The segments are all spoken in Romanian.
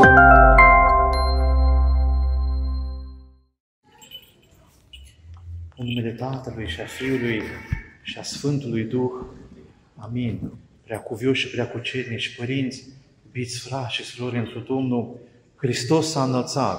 În numele Tatălui și a Fiului și a Sfântului Duh. Amin. Preacuvioși și preacucernici părinți, iubiți frați și surori într Domnul, Hristos s-a înălțat.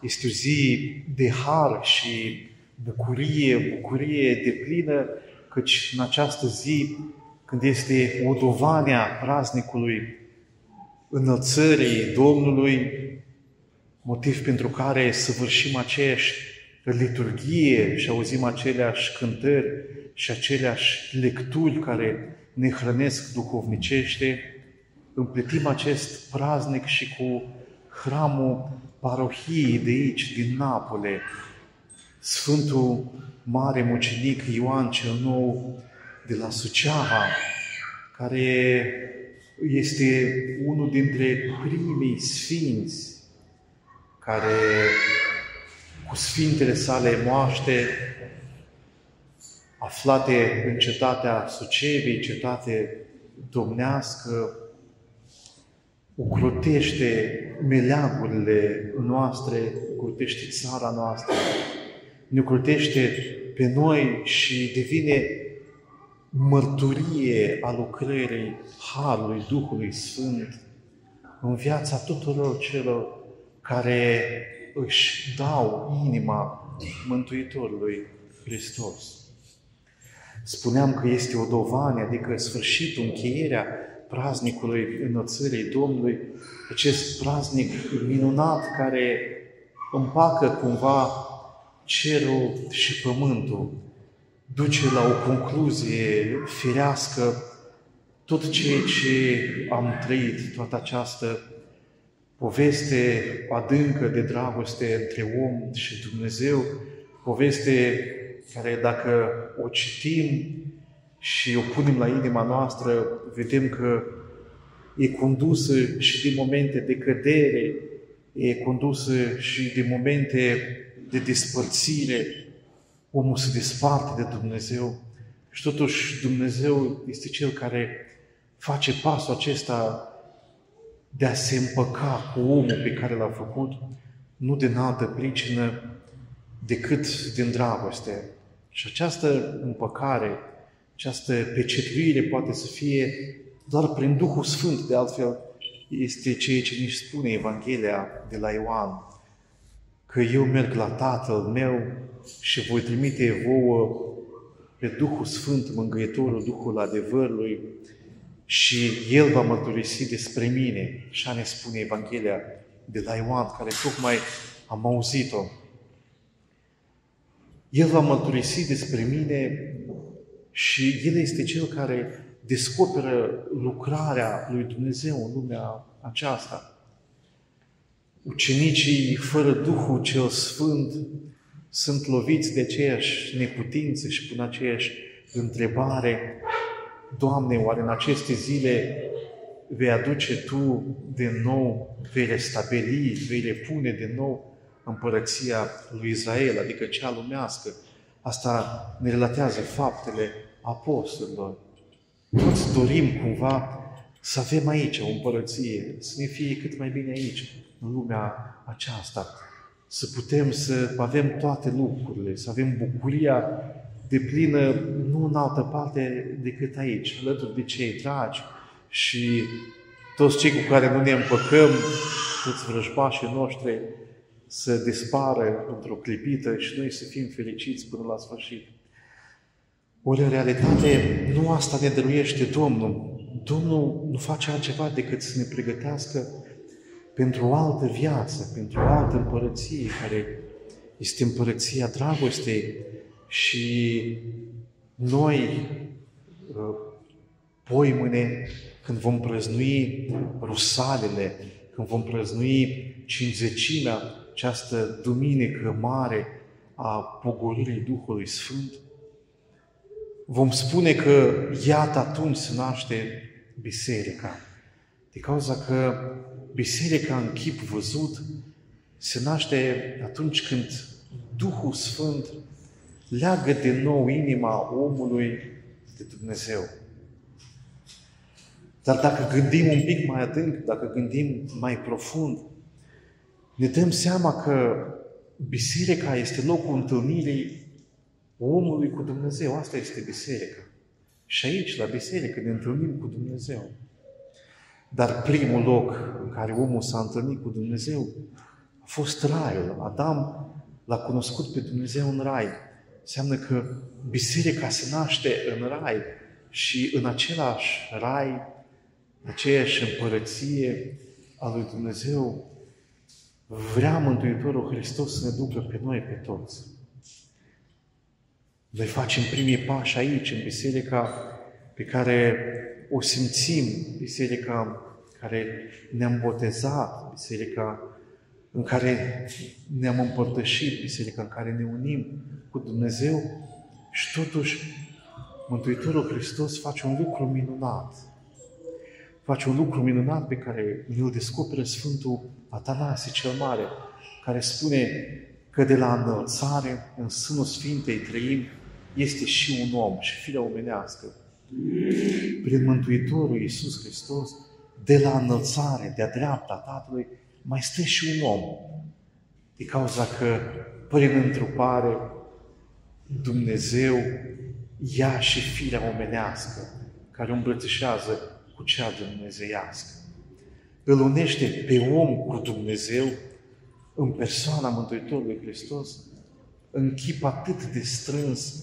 Este o zi de har și bucurie, bucurie de plină, căci în această zi, când este o dovane a praznicului înălțării Domnului, motiv pentru care săvârșim aceeași liturghie și auzim aceleași cântări și aceleași lecturi care ne hrănesc duhovnicește, împletim acest praznic și cu hramul parohiei de aici, din Napole, Sfântul Mare Mucenic Ioan cel Nou de la Suceava, care este unul dintre primii sfinți care cu sfintele sale moaște, aflate în cetatea Sucevii, cetate domnească, ocrotește meleagurile noastre, ocrotește țara noastră, ne ocrotește pe noi și devine mărturie a lucrării Harului Duhului Sfânt în viața tuturor celor care își dau inima Mântuitorului Hristos. Spuneam că este o dovane, adică sfârșitul, încheierea praznicului înălțării Domnului, acest praznic minunat care împacă cumva cerul și pământul, duce la o concluzie firească tot ceea ce am trăit, toată această poveste adâncă de dragoste între om și Dumnezeu, poveste care dacă o citim și o punem la inima noastră, vedem că e condusă și din momente de cădere, e condusă și din momente de despărțire, omul se desparte de Dumnezeu și totuși Dumnezeu este Cel care face pasul acesta de a se împăca cu omul pe care l-a făcut, nu din altă pricină decât din dragoste. Și această împăcare, această pecetuire poate să fie doar prin Duhul Sfânt, de altfel este ceea ce nici spune Evanghelia de la Ioan, că eu merg la Tatăl meu și voi trimite vouă pe Duhul Sfânt, Mângâietorul, Duhul adevărului, și El va mărturisi despre mine. Așa ne spune Evanghelia de la Ioan, care tocmai am auzit-o. El va mărturisi despre mine și El este Cel care descoperă lucrarea lui Dumnezeu în lumea aceasta. Ucenicii fără Duhul cel Sfânt sunt loviți de aceeași neputință și până aceeași întrebare Doamne, oare în aceste zile vei aduce Tu de nou, vei restabili, vei repune de nou împărăția lui Israel, adică cea lumească. Asta ne relatează faptele apostolilor. Toți dorim cumva să avem aici o împărăție, să ne fie cât mai bine aici, în lumea aceasta. Să putem să avem toate lucrurile, să avem bucuria de plină nu în altă parte decât aici, alături de cei dragi și toți cei cu care nu ne împăcăm, toți vrăjmașii noștri, să dispară într-o clipită și noi să fim fericiți până la sfârșit. Ori în realitate nu asta ne dăruiește Domnul. Domnul nu face altceva decât să ne pregătească pentru o altă viață, pentru o altă împărăție, care este împărăția dragostei, și noi, uh, poi mâine, când vom prăznui rusalele, când vom prăznui cinzecina, această duminică mare a pogorârii Duhului Sfânt, vom spune că iată atunci se naște biserica. De cauza că biserica în chip văzut se naște atunci când Duhul Sfânt leagă din nou inima omului de Dumnezeu. Dar dacă gândim un pic mai adânc, dacă gândim mai profund, ne dăm seama că biserica este locul întâlnirii omului cu Dumnezeu. Asta este biserica. Și aici, la biserică, ne întâlnim cu Dumnezeu. Dar primul loc în care omul s-a întâlnit cu Dumnezeu a fost raiul. Adam l-a cunoscut pe Dumnezeu în rai. Înseamnă că biserica se naște în rai și în același rai, aceeași împărăție a lui Dumnezeu, vrea Mântuitorul Hristos să ne ducă pe noi, pe toți. Noi facem primii pași aici, în biserica pe care o simțim, biserica care ne-am botezat, biserica în care ne-am împărtășit, biserica în care ne unim cu Dumnezeu și totuși Mântuitorul Hristos face un lucru minunat. Face un lucru minunat pe care îl descoperă Sfântul Atanasie cel Mare, care spune că de la înălțare, în sânul Sfintei trăim, este și un om și firea omenească. Prin Mântuitorul Iisus Hristos, de la înălțare, de-a dreapta Tatălui, mai stă și un om. E cauza că, prin întrupare, Dumnezeu ia și firea omenească, care îmbrățișează cu cea dumnezeiască. Îl unește pe om cu Dumnezeu în persoana Mântuitorului Hristos, în chip atât de strâns,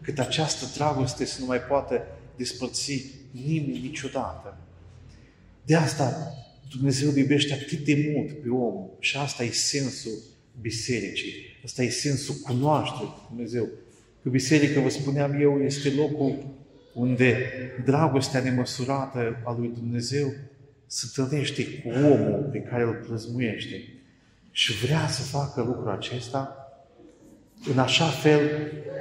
cât această dragoste să nu mai poate despărți nimeni niciodată. De asta Dumnezeu iubește atât de mult pe om și asta e sensul bisericii. Asta e sensul cunoașterii Dumnezeu. Că biserica, vă spuneam eu, este locul unde dragostea nemăsurată a lui Dumnezeu se întâlnește cu omul pe care îl plăzmuiește. Și vrea să facă lucrul acesta în așa fel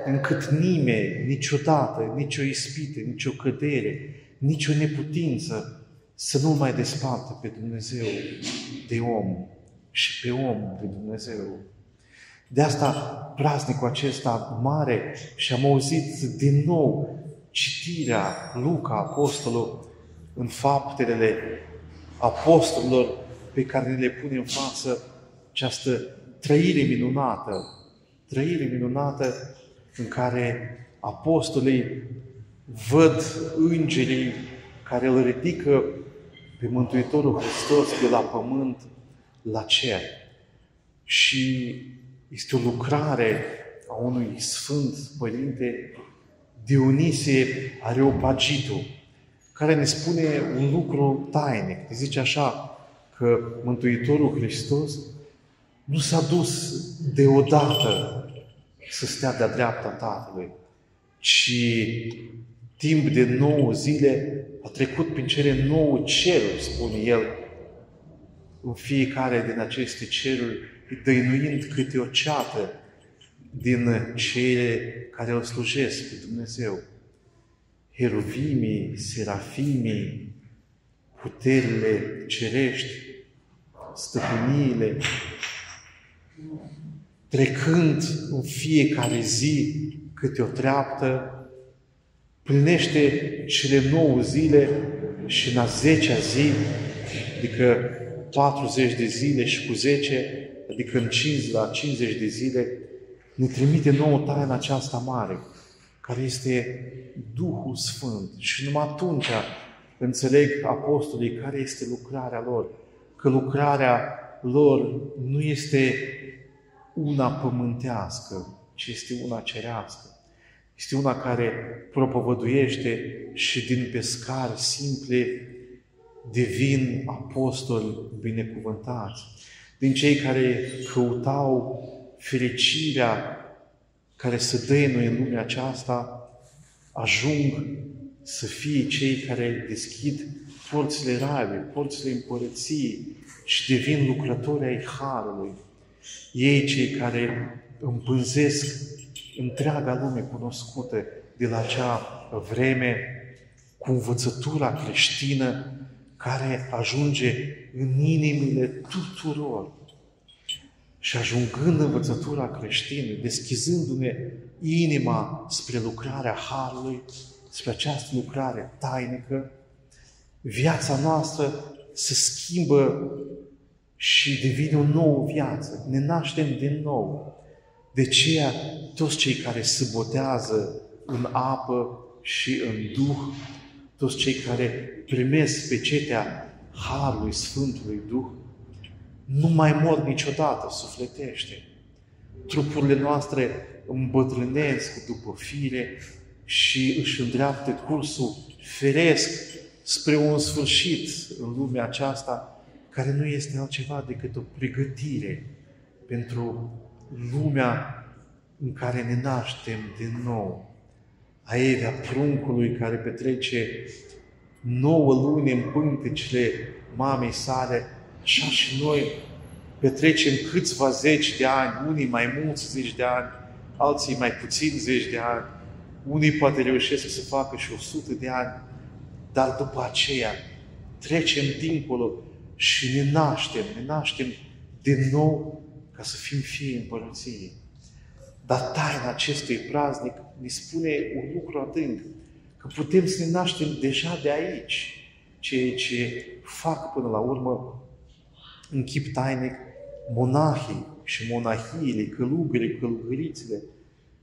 încât nimeni, niciodată, nicio ispită, nicio cădere, nicio neputință să nu mai despartă pe Dumnezeu de om și pe om de Dumnezeu. De asta praznicul acesta mare și am auzit din nou citirea Luca, apostolul, în faptele apostolilor pe care le pune în față această trăire minunată, trăire minunată în care apostolii văd îngerii care îl ridică pe Mântuitorul Hristos de la pământ la cer. Și este o lucrare a unui Sfânt Părinte Dionisie Areopagitu, care ne spune un lucru tainic. Ne zice așa, că Mântuitorul Hristos nu s-a dus deodată să stea de-a dreapta Tatălui, ci timp de nouă zile a trecut prin cele nouă ceruri, spune El, în fiecare din aceste ceruri, dăinuind câte o ceată din cele care îl slujesc pe Dumnezeu. Heruvimii, serafimii, puterile cerești, stăpâniile, trecând în fiecare zi câte o treaptă, plinește cele nouă zile și în a zecea zi, adică 40 de zile și cu 10, adică în 5 la 50 de zile, ne trimite nouă taina aceasta mare, care este Duhul Sfânt. Și numai atunci înțeleg apostolii care este lucrarea lor. Că lucrarea lor nu este una pământească, ci este una cerească. Este una care propovăduiește și din pescari simple devin apostoli binecuvântați. Din cei care căutau fericirea care se dăinuie în lumea aceasta, ajung să fie cei care deschid porțile raiului, porțile împărăției și devin lucrători ai Harului. Ei cei care împânzesc întreaga lume cunoscută de la acea vreme cu învățătura creștină care ajunge în inimile tuturor. Și ajungând în învățătura creștină, deschizându-ne inima spre lucrarea Harului, spre această lucrare tainică, viața noastră se schimbă și devine o nouă viață. Ne naștem din nou. De aceea, toți cei care se botează în apă și în Duh, toți cei care primesc pe cetea Harului Sfântului Duh, nu mai mor niciodată sufletește. Trupurile noastre îmbătrânesc după fire și își îndreaptă cursul feresc spre un sfârșit în lumea aceasta, care nu este altceva decât o pregătire pentru lumea în care ne naștem din nou. Aerea pruncului care petrece nouă luni în pântecele mamei sale, așa și noi petrecem câțiva zeci de ani, unii mai mulți zeci de ani, alții mai puțin zeci de ani, unii poate reușesc să facă și o sută de ani, dar după aceea trecem dincolo și ne naștem, ne naștem din nou ca să fim fii împărăției. Dar taina acestui praznic ne spune un lucru adânc, că putem să ne naștem deja de aici, ceea ce fac până la urmă în chip tainic monahii și monahiile, călugării, călugărițele,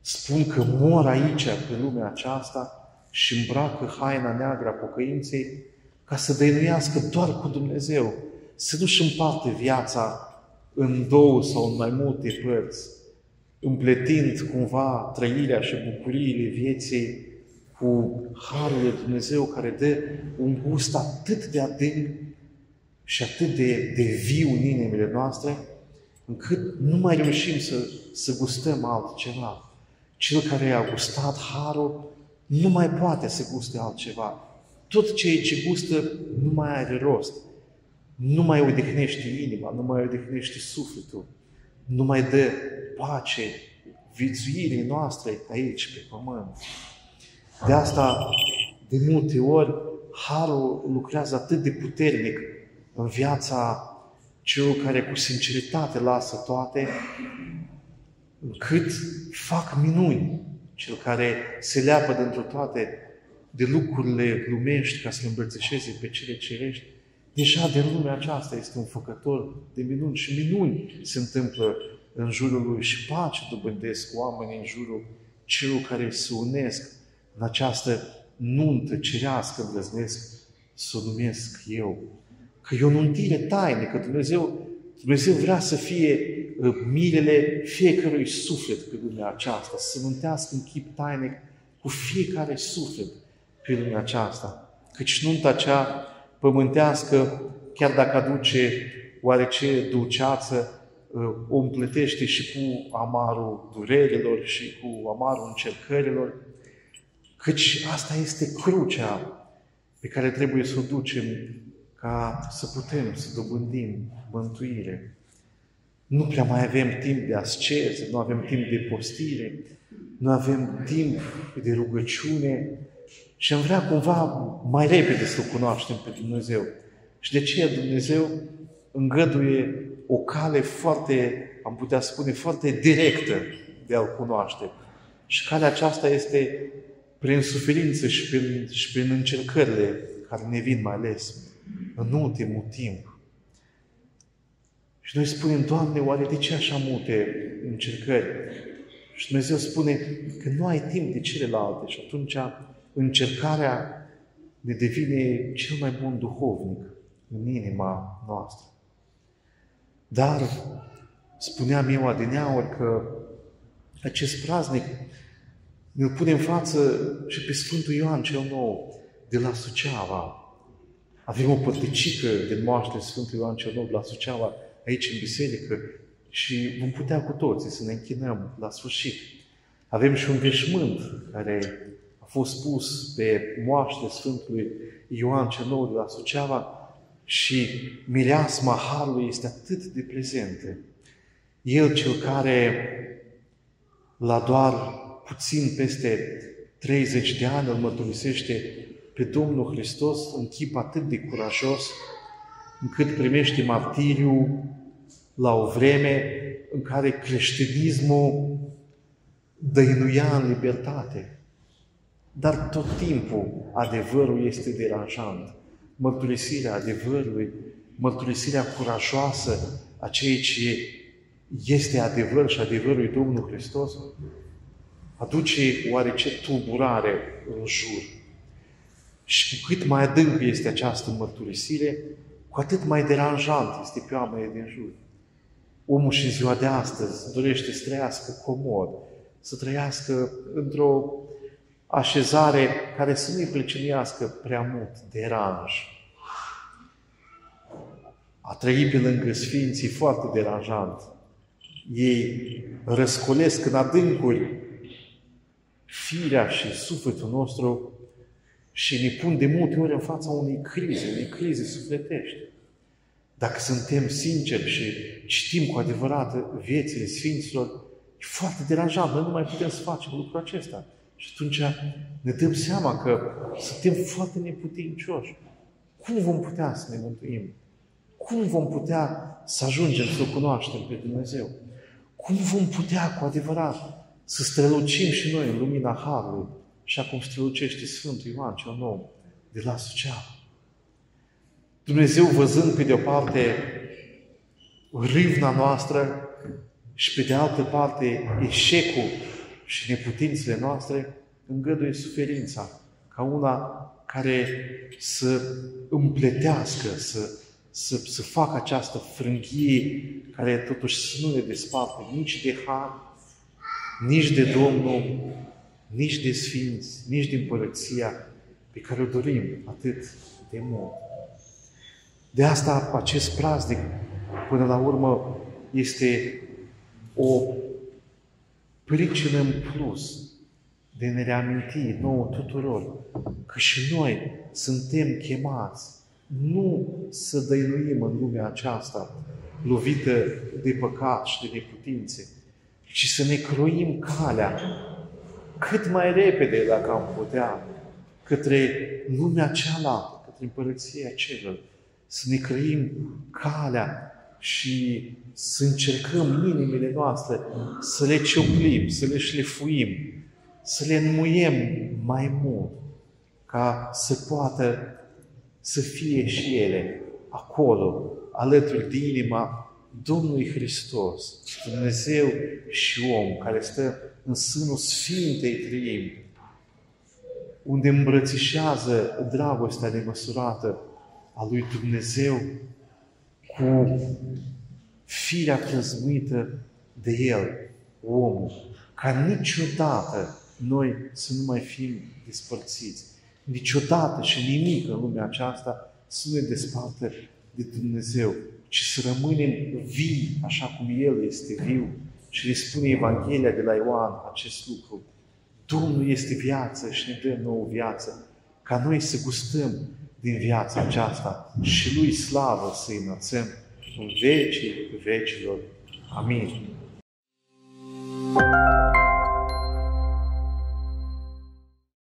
spun că mor aici, pe lumea aceasta, și îmbracă haina neagră a pocăinței ca să dăinuiască doar cu Dumnezeu, să nu-și împarte viața în două sau în mai multe părți, împletind cumva trăirea și bucuriile vieții cu Harul lui Dumnezeu care dă un gust atât de adânc și atât de, de viu în inimile noastre, încât nu mai reușim să, să gustăm altceva. Cel care a gustat Harul nu mai poate să guste altceva. Tot ceea ce gustă nu mai are rost. Nu mai odihnește inima, nu mai odihnește sufletul, nu mai dă pace viețuirii noastre aici, pe pământ. De asta, de multe ori, Harul lucrează atât de puternic în viața celor care cu sinceritate lasă toate, încât fac minuni cel care se leapă dintr toate de lucrurile lumești ca să le îmbrățișeze pe cele cerești, deja de lumea aceasta este un făcător de minuni și minuni se întâmplă în jurul lui și pace dobândesc oamenii în jurul celor care se unesc în această nuntă cerească îndrăznesc să o numesc eu. Că e o nuntire tainică. Dumnezeu, Dumnezeu vrea să fie Uh, milele fiecărui suflet pe lumea aceasta, să nuntească în chip tainic cu fiecare suflet pe lumea aceasta. Căci nunta cea pământească, chiar dacă aduce oarece dulceață, uh, o împletește și cu amarul durerilor și cu amarul încercărilor, căci asta este crucea pe care trebuie să o ducem ca să putem să dobândim mântuire. Nu prea mai avem timp de asceză, nu avem timp de postire, nu avem timp de rugăciune și am vrea cumva mai repede să-L cunoaștem pe Dumnezeu. Și de ce Dumnezeu îngăduie o cale foarte, am putea spune, foarte directă de a-L cunoaște. Și calea aceasta este prin suferință și prin, și prin încercările care ne vin mai ales în ultimul timp. Și noi spunem, Doamne, oare de ce așa multe încercări? Și Dumnezeu spune că nu ai timp de celelalte și atunci încercarea ne devine cel mai bun duhovnic în inima noastră. Dar spuneam eu adineauri că acest praznic ne-l pune în față și pe Sfântul Ioan cel Nou de la Suceava. Avem o părticică de moaște Sfântul Ioan cel Nou de la Suceava, aici în biserică și vom putea cu toții să ne închinăm la sfârșit. Avem și un veșmânt care a fost pus pe moaște Sfântului Ioan cel Nou de la Suceava și mireasma Harului este atât de prezentă. El cel care la doar puțin peste 30 de ani îl mărturisește pe Domnul Hristos în chip atât de curajos, încât primește martiriu la o vreme în care creștinismul dăinuia în libertate. Dar tot timpul adevărul este deranjant. mărturisirea adevărului, mărturisirea curajoasă a ceea ce este adevăr și adevărul Domnul Hristos, aduce oarece tulburare în jur. Și cu cât mai adânc este această mărturisire, cu atât mai deranjant este pe oamenii din jur. Omul și în ziua de astăzi dorește să trăiască comod, să trăiască într-o așezare care să nu-i plecinuiască prea mult, deranj. A trăi pe lângă Sfinții foarte deranjant. Ei răscolesc în adâncuri firea și sufletul nostru și ne pun de multe ori în fața unei crize, unei crize sufletești. Dacă suntem sinceri și citim cu adevărat viețile Sfinților, e foarte deranjant. Noi nu mai putem să facem lucrul acesta. Și atunci ne dăm seama că suntem foarte neputincioși. Cum vom putea să ne mântuim? Cum vom putea să ajungem să-L cunoaștem pe Dumnezeu? Cum vom putea cu adevărat să strălucim și noi în lumina Harului, așa cum strălucește Sfântul Ioan cel Nou de la Suceava? Dumnezeu văzând pe de o parte râvna noastră și pe de altă parte eșecul și neputințele noastre, îngăduie suferința ca una care să împletească, să, să, să facă această frânghie care totuși să nu ne desparte nici de har, nici de Domnul, nici de Sfinți, nici din Părăția pe care o dorim atât de mult. De asta acest praznic, până la urmă, este o pricină în plus de ne reaminti nouă tuturor că și noi suntem chemați nu să dăinuim în lumea aceasta lovită de păcat și de neputințe, ci să ne croim calea cât mai repede, dacă am putea, către lumea cealaltă, către împărăția celor, să ne creim calea și să încercăm inimile noastre să le cioplim, să le șlefuim, să le înmuiem mai mult, ca să poată să fie și ele acolo, alături de inima Domnului Hristos, Dumnezeu și om, care stă în sânul Sfintei Trăimi, unde îmbrățișează dragostea nemăsurată a lui Dumnezeu cu firea plăzmuită de El, omul, ca niciodată noi să nu mai fim despărțiți. Niciodată și nimic în lumea aceasta să nu ne despartă de Dumnezeu, ci să rămânem vii așa cum El este viu. Și ne spune Evanghelia de la Ioan acest lucru. Domnul este viață și ne dă nouă viață, ca noi să gustăm din viața aceasta și Lui slavă să înălțăm în vecii vecilor. Amin. thank you